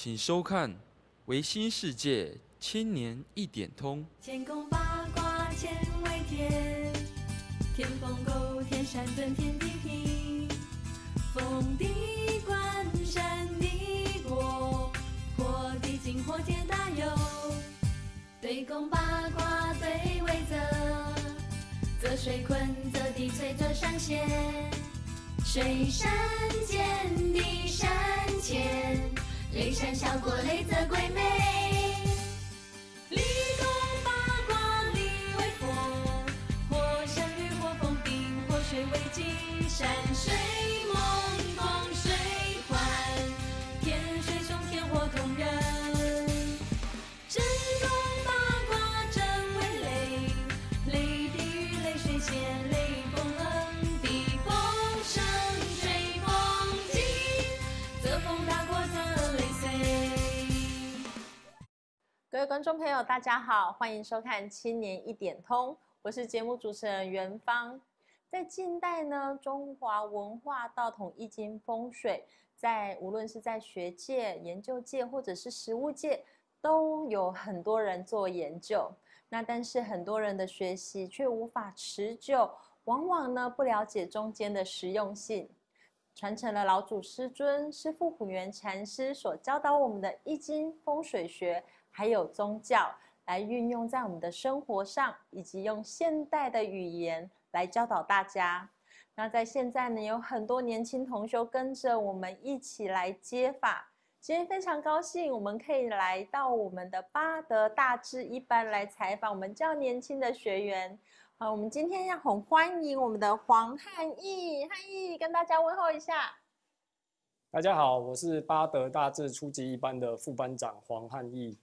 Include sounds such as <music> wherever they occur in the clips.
请收看《维新世界千年一点通》。天公八卦乾为天，天风狗天山遁天地平，风地观山地国，火地金火天大有。对宫八卦对为泽，泽水坤泽地催泽山咸，水山见地山前，雷山小过雷泽归美。立功八卦立为火，火生与火风冰，火水为金，山水观众朋友，大家好，欢迎收看《青年一点通》，我是节目主持人元芳。在近代呢，中华文化道统易经风水，在无论是在学界、研究界或者是实务界，都有很多人做研究。那但是很多人的学习却无法持久，往往呢不了解中间的实用性。传承了老祖师尊师父普元禅师所教导我们的易经风水学，还有宗教，来运用在我们的生活上，以及用现代的语言来教导大家。那在现在呢，有很多年轻同修跟着我们一起来接法。今天非常高兴，我们可以来到我们的巴德大智一班来采访我们较年轻的学员。好，我们今天要很欢迎我们的黄汉义，汉义跟大家问候一下。大家好，我是巴德大智初级一班的副班长黄汉义。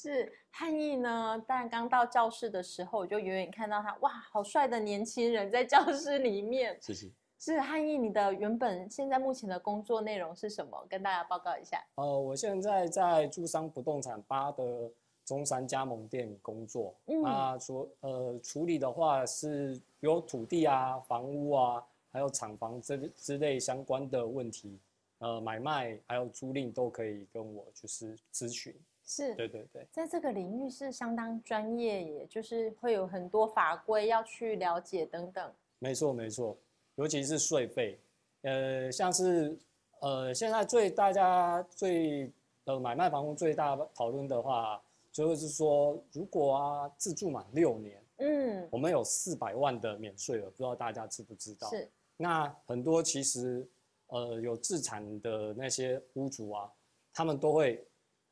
是汉义呢，但刚到教室的时候，我就远远看到他，哇，好帅的年轻人在教室里面。谢谢。是汉义，你的原本现在目前的工作内容是什么？跟大家报告一下。呃，我现在在珠商不动产八的中山加盟店工作。嗯那处呃处理的话是有土地啊、房屋啊，还有厂房这之类相关的问题，呃，买卖还有租赁都可以跟我就是咨询。是对对对。在这个领域是相当专业，也就是会有很多法规要去了解等等。没错没错，尤其是税费，呃，像是呃现在最大家最呃买卖房屋最大讨论的话，就是说如果啊自住满六年，嗯，我们有四百万的免税额，不知道大家知不知道？是那很多其实呃有自产的那些屋主啊，他们都会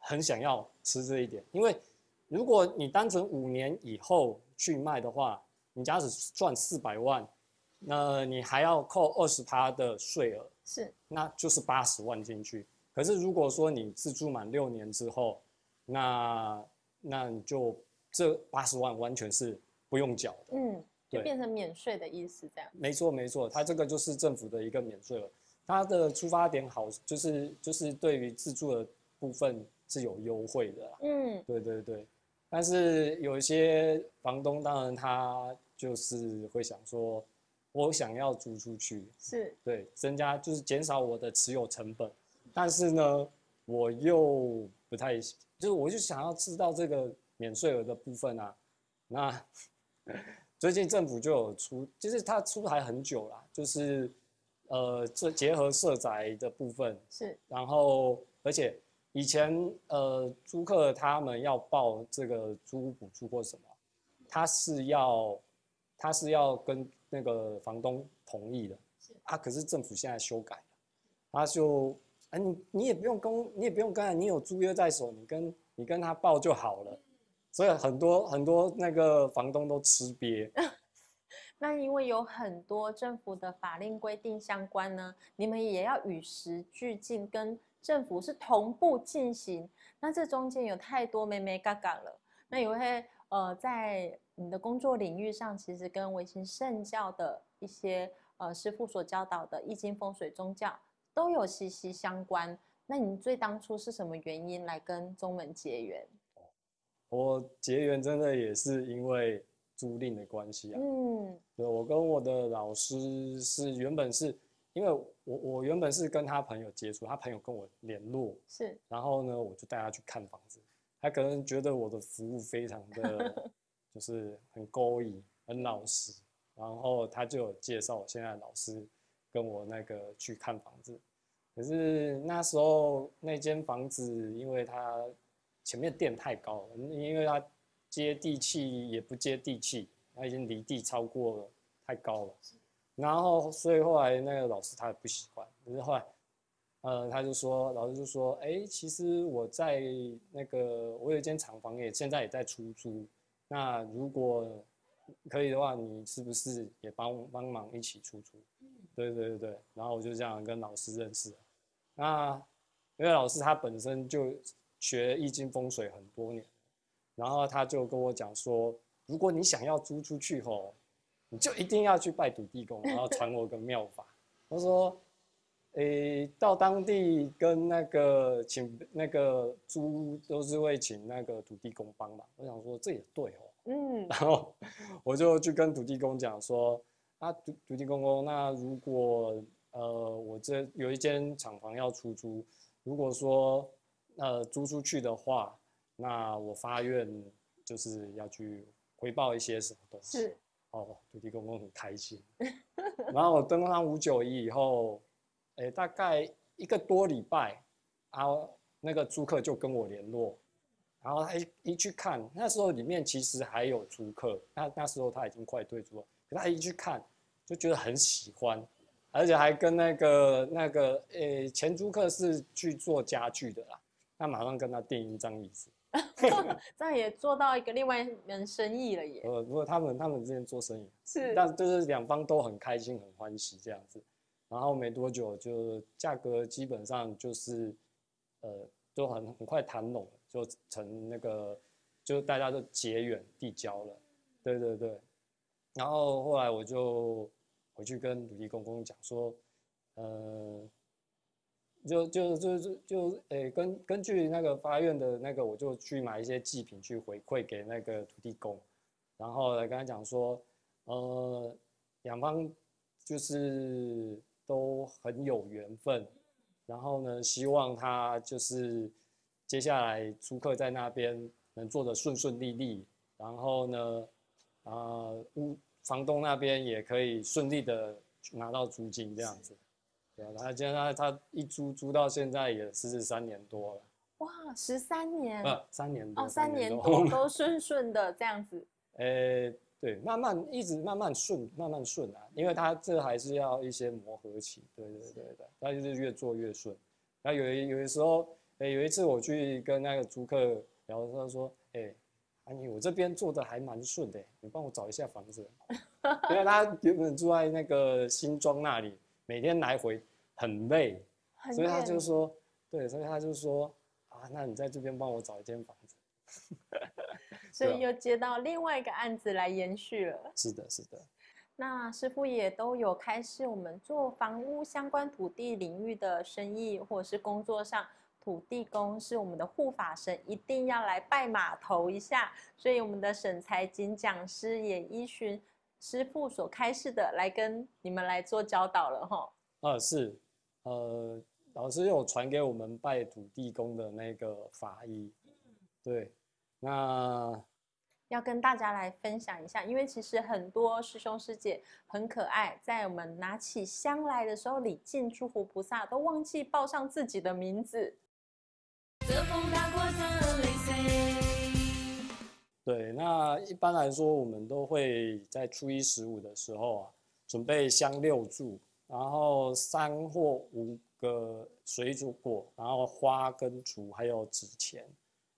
很想要吃这一点，因为如果你单纯五年以后去卖的话，你假使赚四百万，那你还要扣二十趴的税额，是，那就是八十万进去。可是如果说你自住满六年之后，那那你就这八十万完全是不用缴的。嗯，就变成免税的意思这样。没错没错，它这个就是政府的一个免税额，它的出发点好，就是就是对于自住的部分是有优惠的啦。嗯，对对对，但是有一些房东当然他就是会想说，我想要租出去，是，对，增加就是减少我的持有成本，但是呢，我又不太，就是我就想要知道这个免税额的部分啊，那最近政府就有出，就是它出台很久啦，就是呃这结合社宅的部分，是，然后而且以前呃租客他们要报这个租屋补助或什么，他是要他是要跟那个房东同意的啊，可是政府现在修改了，他就啊你你也不用跟你也不用跟，你有租约在手，你跟你跟他报就好了，所以很多很多那个房东都吃瘪，<laughs> 那因为有很多政府的法令规定相关呢，你们也要与时俱进，跟政府是同步进行。那这中间有太多妹妹嘎嘎了，那有些呃在你的工作领域上，其实跟维新圣教的一些呃师傅所教导的易经风水宗教都有息息相关。那你最当初是什么原因来跟宗门结缘？我结缘真的也是因为租赁的关系啊，嗯，对，我跟我的老师是原本是因为我我原本是跟他朋友接触，他朋友跟我联络，是然后呢，我就带他去看房子。他可能觉得我的服务非常的，<laughs> 就是很勾引、很老实，然后他就有介绍我现在的老师跟我那个去看房子。可是那时候那间房子，因为它前面垫太高了，因为它接地气也不接地气，它已经离地超过了，太高了。然后所以后来那个老师他也不喜欢，可是后来。呃，他就说，老师就说，哎，其实我在那个，我有一间厂房也现在也在出租，那如果可以的话，你是不是也帮帮忙一起出租？对对对对，然后我就这样跟老师认识了。那因为老师他本身就学易经风水很多年，然后他就跟我讲说，如果你想要租出去吼，你就一定要去拜土地公，然后传我个妙法。他说。诶，到当地跟那个请那个租都是会请那个土地公帮忙。我想说这也对哦，嗯，<laughs> 然后我就去跟土地公讲说，啊土土地公公，那如果呃我这有一间厂房要出租，如果说呃租出去的话，那我发愿就是要去回报一些什么东西。哦，土地公公很开心。然后我登上五九一以后。哎，大概一个多礼拜，然后那个租客就跟我联络，然后他一一去看，那时候里面其实还有租客，那那时候他已经快退租了，可他一去看就觉得很喜欢，而且还跟那个那个诶前租客是去做家具的啦，那马上跟他订一张椅子，<laughs> 这样也做到一个另外一门生意了耶。呃，不过他们他们之间做生意是，但就是两方都很开心很欢喜这样子。然后没多久，就价格基本上就是，呃，都很很快谈拢，就成那个，就大家都结缘递交了，对对对。然后后来我就回去跟土地公公讲说，呃，就就就就就，诶，根根据那个发院的那个，我就去买一些祭品去回馈给那个土地公，然后来跟他讲说，呃，两方就是。都很有缘分，然后呢，希望他就是接下来租客在那边能做的顺顺利利，然后呢，啊，屋房东那边也可以顺利的拿到租金这样子。对啊，他现在他一租租到现在也十三年多了。哇，十三年？不，三年多。哦，三年多都顺顺的这样子。<laughs> 呃。对，慢慢一直慢慢顺，慢慢顺啊，因为他这还是要一些磨合期。对对对对，他就是越做越顺。然后有一有的时候，哎，有一次我去跟那个租客聊，他说：“哎，安妮，我这边做的还蛮顺的，你帮我找一下房子。<laughs> ”因为他原本住在那个新庄那里，每天来回很累，所以他就说：“对，所以他就说啊，那你在这边帮我找一间房子。<laughs> ”所以又接到另外一个案子来延续了。是的，是的。那师傅也都有开始我们做房屋相关土地领域的生意，或者是工作上，土地公是我们的护法神，一定要来拜码头一下。所以我们的沈财经讲师也依循师傅所开示的，来跟你们来做教导了哈。啊，是，呃，老师有传给我们拜土地公的那个法衣，对。那要跟大家来分享一下，因为其实很多师兄师姐很可爱，在我们拿起香来的时候，礼敬诸佛菩萨，都忘记报上自己的名字。对，那一般来说，我们都会在初一十五的时候啊，准备香六柱，然后三或五个水煮果，然后花跟竹，还有纸钱。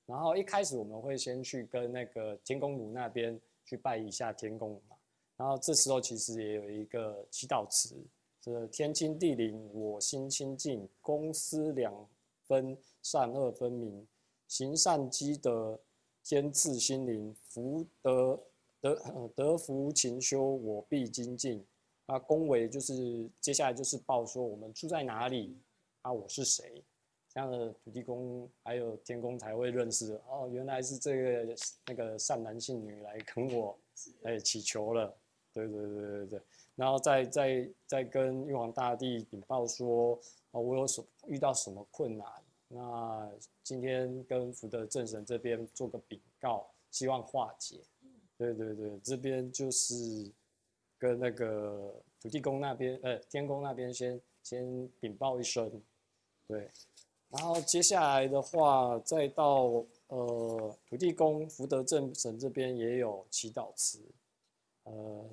然后一开始我们会先去跟那个天公炉那边去拜一下天公嘛，然后这时候其实也有一个祈祷词，是天清地灵，我心清净，公私两分，善恶分明，行善积德，坚持心灵，福德德德福勤修，我必精进。那恭维就是接下来就是报说我们住在哪里，啊我是谁。这样的土地公还有天公才会认识哦，原来是这个那个善男信女来跟我哎祈求了，对对对对对，然后再再再跟玉皇大帝禀报说，哦，我有什遇到什么困难，那今天跟福德正神这边做个禀告，希望化解。对对对，这边就是跟那个土地公那边，呃，天公那边先先禀报一声，对，然后接下来的话，再到呃土地公福德正神这边也有祈祷词，呃，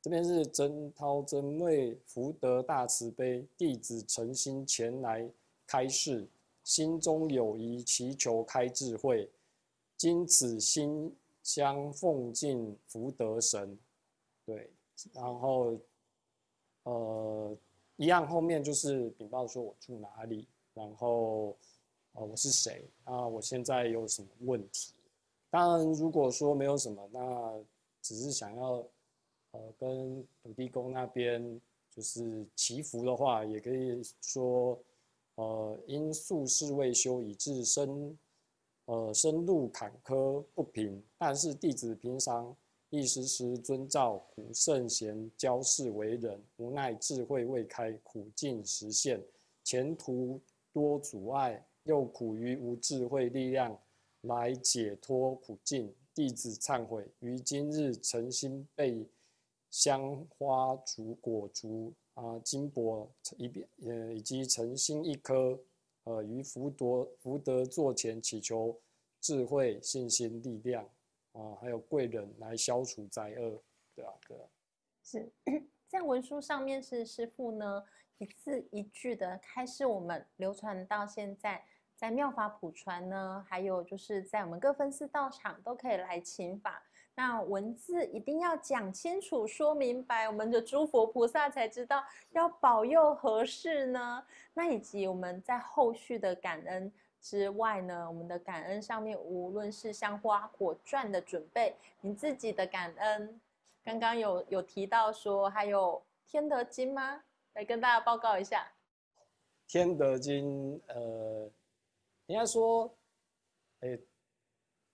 这边是真涛真为福德大慈悲，弟子诚心前来开示，心中有疑祈求开智慧，今此心香奉敬福德神，对，然后呃一样后面就是禀报说我住哪里，然后呃我是谁啊，我现在有什么问题？当然如果说没有什么，那只是想要呃跟土地公那边就是祈福的话，也可以说呃因宿世未修，以致深呃深路坎坷不平，但是弟子平常一时时遵照古圣贤教示为人，无奈智慧未开，苦尽实现，前途多阻碍，又苦于无智慧力量来解脱苦境。弟子忏悔，于今日诚心被香花烛果烛啊金箔一遍呃以及诚心一颗，呃于福德福德座前祈求智慧信心力量啊，还有贵人来消除灾厄，对啊对啊。是 <coughs> 在文书上面是师傅呢一字一句的开示我们，流传到现在，在妙法普传呢，还有就是在我们各分寺道场都可以来请法。那文字一定要讲清楚、说明白，我们的诸佛菩萨才知道要保佑何事呢？那以及我们在后续的感恩之外呢，我们的感恩上面，无论是香花果钻的准备，你自己的感恩，刚刚有有提到说还有天德经吗？来跟大家报告一下。天德经，呃，人家说，诶、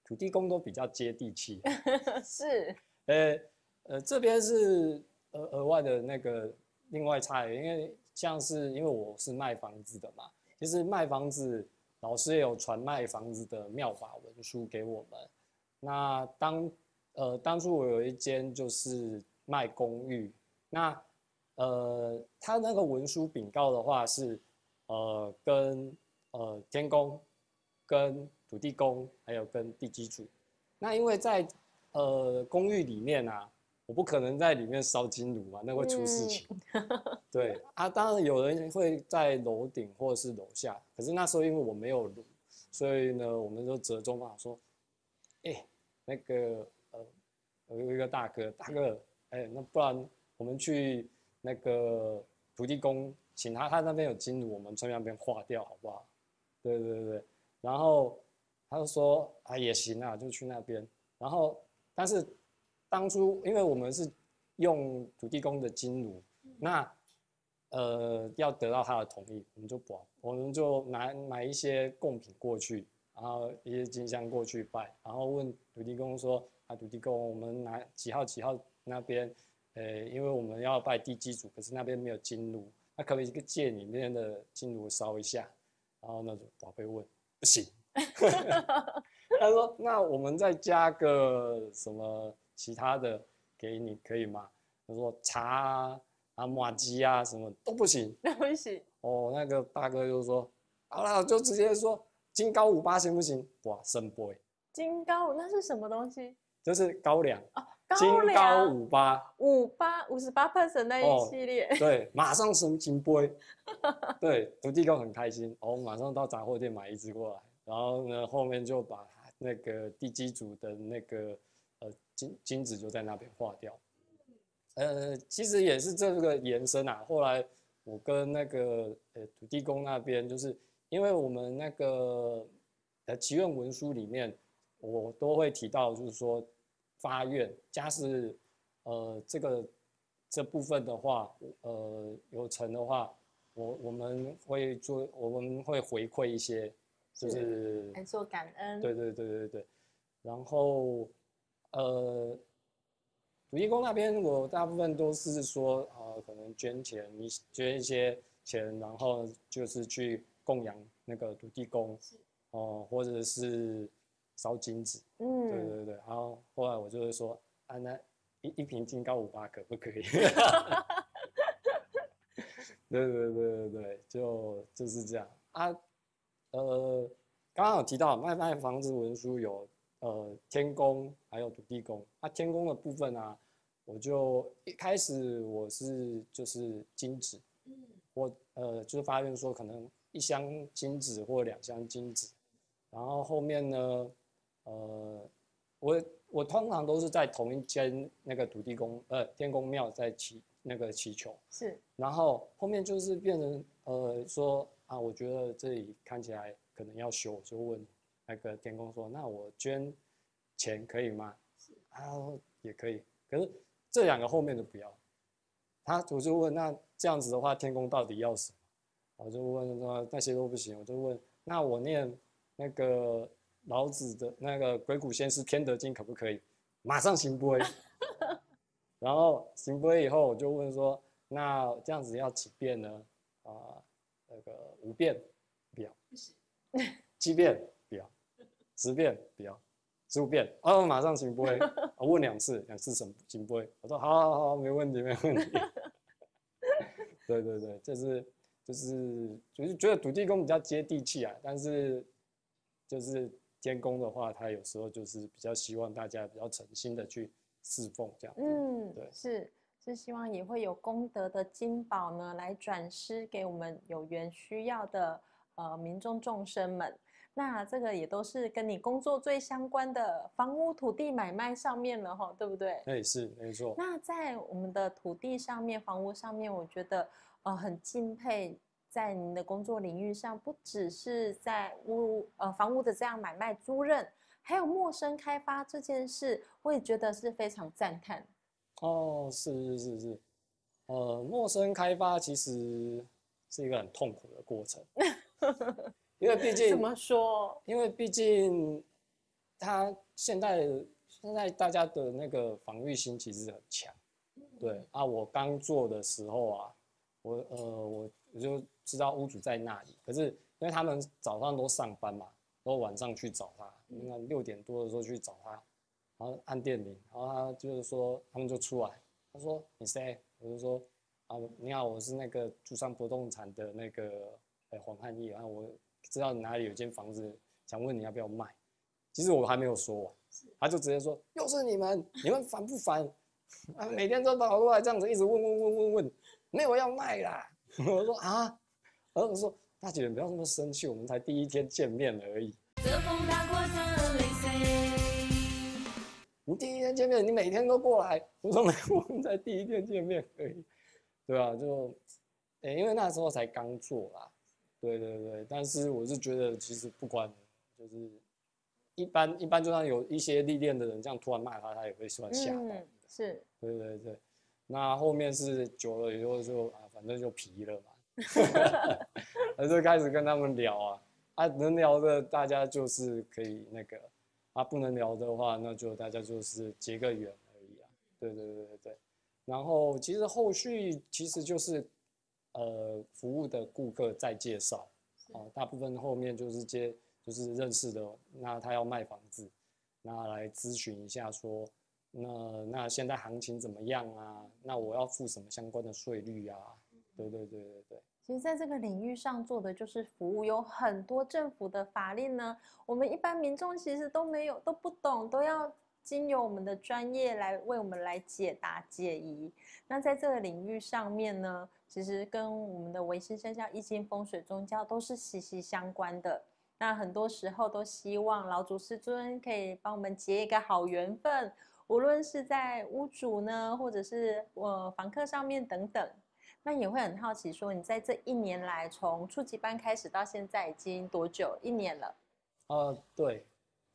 土地公都比较接地气。<laughs> 是，呃呃，这边是额额外的那个另外差异，因为像是因为我是卖房子的嘛，其实卖房子老师也有传卖房子的妙法文书给我们。那当呃当初我有一间就是卖公寓，那呃他那个文书禀告的话是呃跟呃天公、跟土地公还有跟地基主。那因为在呃公寓里面啊，我不可能在里面烧金炉嘛，那会出事情。<laughs> 对啊，当然有人会在楼顶或者是楼下，可是那时候因为我没有炉，所以呢，我们就折中嘛，说，哎、那个呃，有一个大哥，大哥，哎、那不然我们去那个土地公，请他，他那边有金炉，我们从那边化掉，好不好？对对对，然后他就说啊也行啊，就去那边。然后但是当初因为我们是用土地公的金炉，那呃要得到他的同意，我们就保，我们就拿买一些贡品过去，然后一些金香过去拜，然后问土地公说啊土地公，我们拿几号几号那边，呃因为我们要拜地基主，可是那边没有金炉，那可不可以借你那边的金炉烧一下？然后那种宝贝问不行，<laughs> 他说那我们再加个什么其他的给你可以吗？他说茶啊、啊马吉啊什么都不行。<laughs> 都不行，哦，那个大哥就说好了，就直接说金高五八行不行？哇，神 boy！，金高那是什么东西？就是高粱，高金高五八，五八五十八 percent 那哦一系列，对，马上升金杯，对，土地公很开心，哦，马上到杂货店买一只过来，然后呢，后面就把那个地基组的那个呃金金子就在那边化掉，呃，其实也是这个延伸啊。后来我跟那个呃土地公那边，就是因为我们那个呃祈愿文书里面，我都会提到，就是说发愿家事呃这个这部分的话，呃有成的话，我我们会做，我们会回馈一些，就是来做感恩。对对对对对，然后呃，土地公那边我大部分都是说，呃，可能捐钱，你捐一些钱，然后就是去供养那个土地公，哦、或者是烧金纸，对嗯，对对。然后后来我就会说，啊，那一一瓶金高五八可不可以？<laughs> 对对对对对，就就是这样啊。呃，刚刚有提到卖卖房子文书有呃天公还有土地公。那、天公的部分啊，我就一开始我是就是金纸，我呃就是发现说可能一箱金纸或两箱金纸，然后后面呢，呃，我我通常都是在同一间那个土地公呃天公庙在祈那个祈求，是，然后后面就是变成呃说啊，我觉得这里看起来可能要修，我就问那个天公说，那我捐钱可以吗？啊，也可以，可是这两个后面的不要。他我就问，那这样子的话，天公到底要什么？我就问说那些都不行，我就问，那我念那个老子的那个《鬼谷先师天德经》可不可以？马上行不。<laughs> 然后行不以后，我就问说，那这样子要几遍呢？啊、那个五遍不要，七遍不要，十遍不要，十五遍哦，马上行不会。我问两次，两次行行不会。我说好好好，没问题 <laughs> 没问题。对对对，就是就是就是觉得土地公比较接地气啊，但是就是天公的话，他有时候就是比较希望大家比较诚心的去侍奉这样子。嗯，对是是希望也会有功德的金宝呢，来转施给我们有缘需要的呃民众众生们。那这个也都是跟你工作最相关的房屋土地买卖上面了哈，对不对？哎是没错。那在我们的土地上面、房屋上面，我觉得呃很敬佩，在您的工作领域上，不只是在屋呃房屋的这样买卖租赁，还有陌生开发这件事，我也觉得是非常赞叹。哦，是是是是，呃，陌生开发其实是一个很痛苦的过程，因为毕竟 <laughs> 怎么说？因为毕竟它现在现在大家的那个防御心其实很强，对啊，我刚做的时候啊，我呃我我就知道屋主在那里，可是因为他们早上都上班嘛，然后晚上去找他，那六点多的时候去找他，然后按电铃，然后他就是说他们就出来，他说你谁？我就说啊你好，我是那个珠山不动产的那个呃黄汉义，然后我知道你哪里有间房子，想问你要不要卖。其实我还没有说完，他就直接说又是你们，你们烦不烦？啊，每天都跑过来这样子一直问问问问问，没有要卖啦。<laughs> 我说啊，然后我说大姐不要那么生气，我们才第一天见面而已。你第一天见面，你每天都过来。我说没有，我们才第一天见面而已，对啊，就，诶、因为那时候才刚做啦，对对对。但是我是觉得，其实不管就是一般一般，就算有一些历练的人这样突然骂他，他也会算吓到。嗯，是对对对。那后面是久了以后就啊，反正就皮了嘛 <laughs> <laughs> 我就开始跟他们聊啊，啊能聊的大家就是可以那个，啊不能聊的话，那就大家就是结个缘而已啊。对对对对对。然后其实后续其实就是呃服务的顾客再介绍，哦，大部分后面就是接就是认识的，那他要卖房子，那来咨询一下说。那那现在行情怎么样啊？那我要付什么相关的税率啊？对对对对对，其实在这个领域上做的就是服务，有很多政府的法令呢，我们一般民众其实都没有都不懂，都要经由我们的专业来为我们来解答解疑。那在这个领域上面呢，其实跟我们的维新生肖、易经、风水、宗教都是息息相关的。那很多时候都希望老祖师尊可以帮我们结一个好缘分，无论是在屋主呢，或者是呃房客上面等等。那也会很好奇，说你在这一年来，从初级班开始到现在已经多久？一年了，呃对，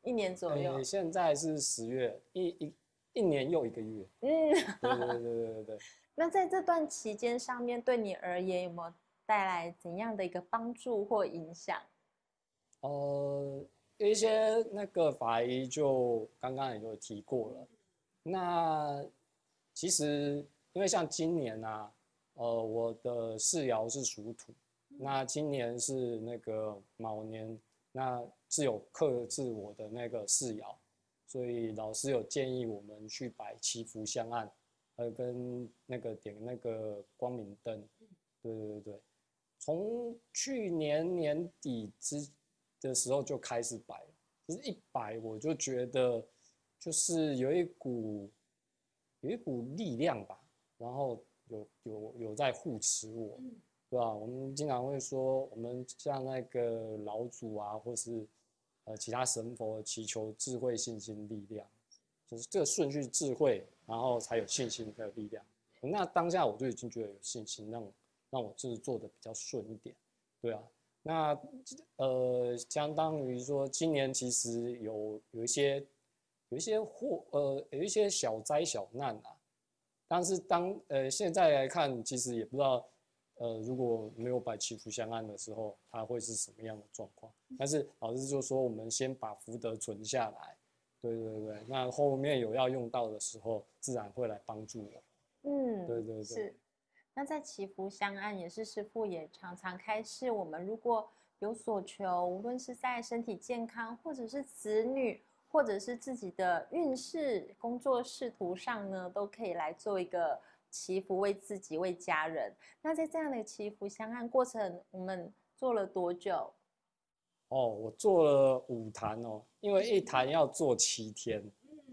一年左右呃。现在是十月，一一一年又一个月，嗯，对对对对对对。<laughs> 那在这段期间上面，对你而言有没有带来怎样的一个帮助或影响？呃，有一些那个法医就刚刚也就提过了，那其实因为像今年啊，呃，我的世爻是属土，那今年是那个卯年，那是有克制我的那个世爻，所以老师有建议我们去摆祈福香案，还有，跟那个点那个光明灯，对对对对，从去年年底之的时候就开始摆了，其实一摆我就觉得就是有一股有一股力量吧，然后有有有在护持我，对吧？我们经常会说，我们像那个老祖啊，或是呃其他神佛祈求智慧、信心、力量，就是这个顺序，智慧，然后才有信心才有力量。那当下我就已经觉得有信心，让让我就是做的比较顺一点，对啊。那呃，相当于说今年其实有有一些有一些祸呃有一些小灾小难啊，但是当呃现在来看，其实也不知道呃如果没有摆祈福香案的时候，它会是什么样的状况。但是老师就说，我们先把福德存下来，对对对，那后面有要用到的时候，自然会来帮助我。嗯，对对对是。那在祈福香案，也是师傅也常常开示我们，如果有所求，无论是在身体健康，或者是子女，或者是自己的运势、工作仕途上呢，都可以来做一个祈福，为自己、为家人。那在这样的祈福相安过程，我们做了多久？哦，我做了五坛哦，因为一坛要做七天，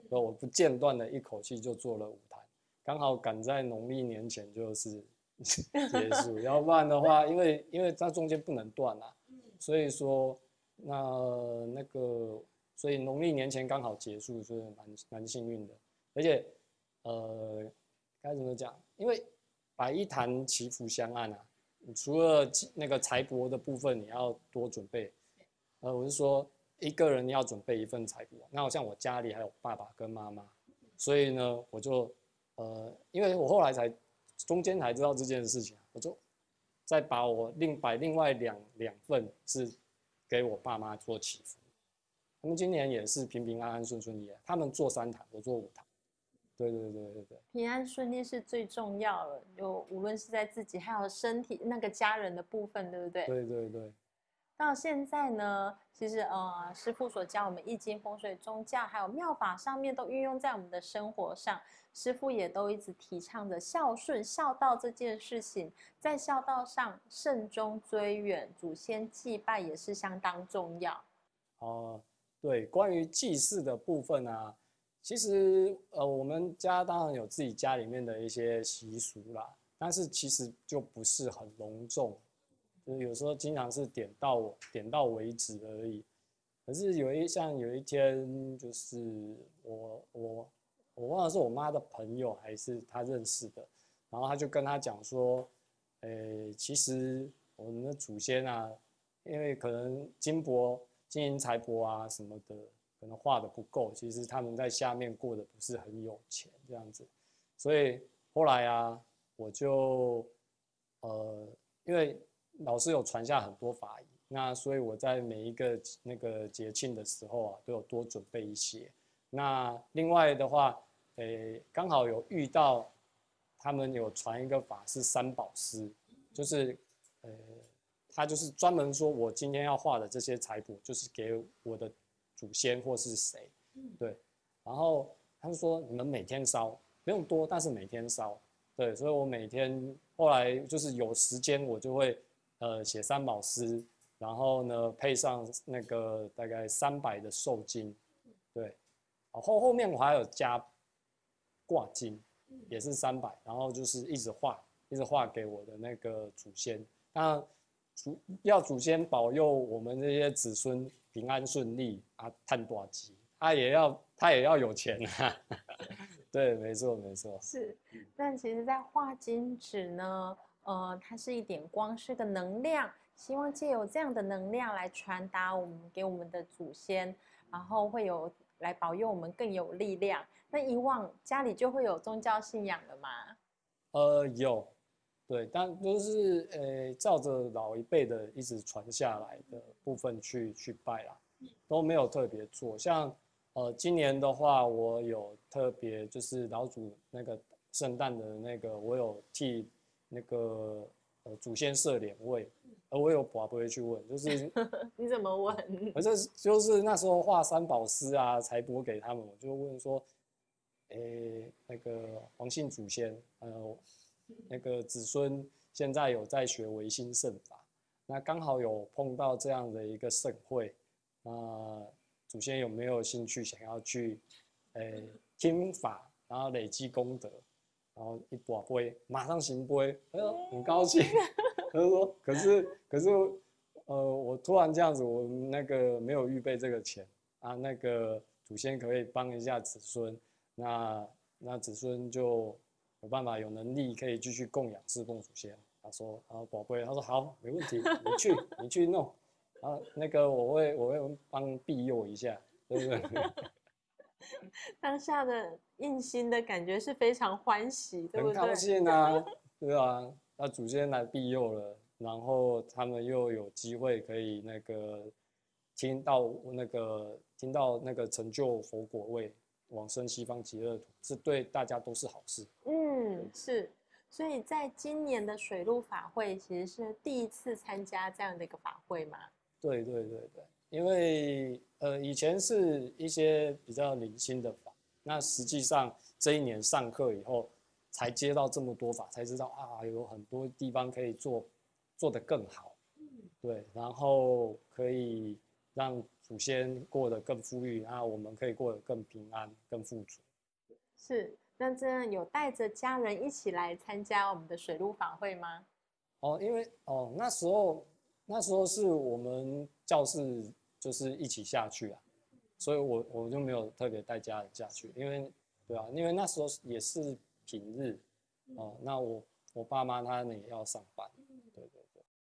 所以我不间断的一口气就做了五坛，刚好赶在农历年前就是 <laughs> 结束，要不然的话，因为因为它中间不能断啊，所以说那那个，所以农历年前刚好结束，所以蛮蛮幸运的，而且呃该怎么讲？因为摆一坛祈福香案啊，你除了那个财帛的部分你要多准备，呃，我是说一个人要准备一份财帛，那好像我家里还有爸爸跟妈妈，所以呢，我就呃，因为我后来才中间才知道这件事情，我就再把我另摆另外两两份是给我爸妈做祈福，他们今年也是平平安安顺顺利利，他们做三堂，我做五堂，对对对对对。平安顺利是最重要了，就无论是在自己还有身体那个家人的部分，对不对？对对对，到现在呢，其实呃，师傅所教我们易经、风水、宗教还有妙法上面都运用在我们的生活上。师傅也都一直提倡着孝顺、孝道这件事情，在孝道上慎终追远，祖先祭拜也是相当重要。哦，对，关于祭祀的部分啊，其实呃，我们家当然有自己家里面的一些习俗啦，但是其实就不是很隆重，就是有时候经常是点到点到为止而已。可是有一像有一天，就是我我我忘了是我妈的朋友还是她认识的，然后他就跟他讲说，诶，其实我们的祖先啊，因为可能金箔、金银财帛啊什么的，可能画的不够，其实他们在下面过得不是很有钱这样子，所以后来啊，我就呃，因为老师有传下很多法仪，那所以我在每一个那个节庆的时候啊，都有多准备一些。那另外的话，诶，刚好有遇到他们有传一个法是三宝师，就是呃，他就是专门说我今天要画的这些财帛，就是给我的祖先或是谁，对。然后他就说你们每天烧，不用多，但是每天烧，对。所以我每天后来就是有时间我就会呃写三宝诗，然后呢配上那个大概三百的寿金，对。后后面我还有加挂金，也是三百，然后就是一直画，一直画给我的那个祖先。那祖要祖先保佑我们这些子孙平安顺利啊，探多吉，他也要他也要有钱啊。<laughs> 对，没错没错。是，但其实，在画金纸呢，呃，它是一点光，是个能量，希望借由这样的能量来传达我们给我们的祖先，然后会有。来保佑我们更有力量。那以往家里就会有宗教信仰了吗？呃，有，对，但都是呃照着老一辈的一直传下来的部分去去拜啦，都没有特别做。像呃今年的话，我有特别就是老祖那个圣诞的那个，我有替那个呃祖先设脸位，而我有把不会去问，就是 <laughs> 你怎么问？<laughs> 反正就是那时候画三宝诗啊，才拨给他们，我就问说，诶，那个黄姓祖先，呃，那个子孙现在有在学维新圣法，那刚好有碰到这样的一个盛会，那祖先有没有兴趣想要去，诶，听法，然后累积功德，然后一把杯，马上行杯，哎呦，很高兴，<laughs> 他说，可是可是。呃，我突然这样子，我那个没有预备这个钱啊，那个祖先可以帮一下子孙，那那子孙就有办法有能力可以继续供养侍奉祖先。他说啊，宝贝，他说好，没问题，你去你去弄，啊，那个我会我会帮庇佑一下，对不对？<laughs> 当下的印心的感觉是非常欢喜，对不很对？高兴啊，对啊，那祖先来庇佑了。然后他们又有机会可以那个听到那个听到那个成就佛果位往生西方极乐土，是对大家都是好事。嗯，是。所以在今年的水陆法会，其实是第一次参加这样的一个法会嘛？对对对对，因为呃以前是一些比较零星的法，那实际上这一年上课以后，才接到这么多法，才知道啊有很多地方可以做。做得更好，对，然后可以让祖先过得更富裕，然后我们可以过得更平安、更富足。是，那这样有带着家人一起来参加我们的水陆法会吗？哦，因为哦那时候那时候是我们教室就是一起下去啊，所以我我就没有特别带家人下去，因为对啊，因为那时候也是平日，哦，那我我爸妈他们也要上班。